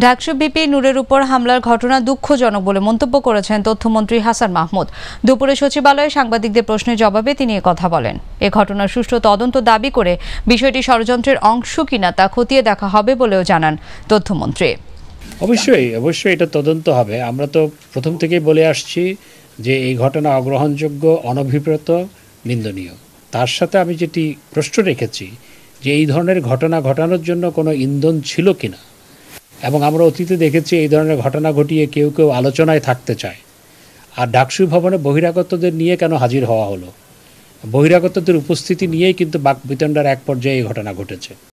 DUCSU BP নূরের উপর হামলার ঘটনা দুঃখজনক বলে মন্তব্য করেছেন তথ্যমন্ত্রী হাসান মাহমুদ। দুপুরে সচিবালয়ে সাংবাদিকদের প্রশ্নের জবাবে তিনি কথা বলেন। এ ঘটনার সুষ্ঠু তদন্ত দাবি করে বিষয়টি ষড়যন্ত্রের অংশ কিনা তা খতিয়ে দেখা হবে বলেও জানান তথ্যমন্ত্রী। অবশ্যই অবশ্যই এটা তদন্ত হবে। আমরা তো প্রথম থেকেই বলে আসছি যে এই ঘটনা অগ্রহণযোগ্য, অনভিপ্রেত, নিন্দনীয়। তার সাথে আমি যেটি প্রশ্ন রেখেছি যে এই ধরনের ঘটনা ঘটানোর জন্য কোনো ইন্ধন ছিল কিনা এবং আমরা অতীতে দেখেছি এই ধরনের ঘটনা ঘটিয়ে কেউ কেউ আলোচনায় থাকতে চায়। আর ডাকসু ভবনে বহিরাগতদের নিয়ে কেন হাজির হওয়া হলো? বহিরাগতদের উপস্থিতি নিয়েই কিন্তু বাক বিতণ্ডার এক পর্যায়ে এই ঘটনা ঘটেছে।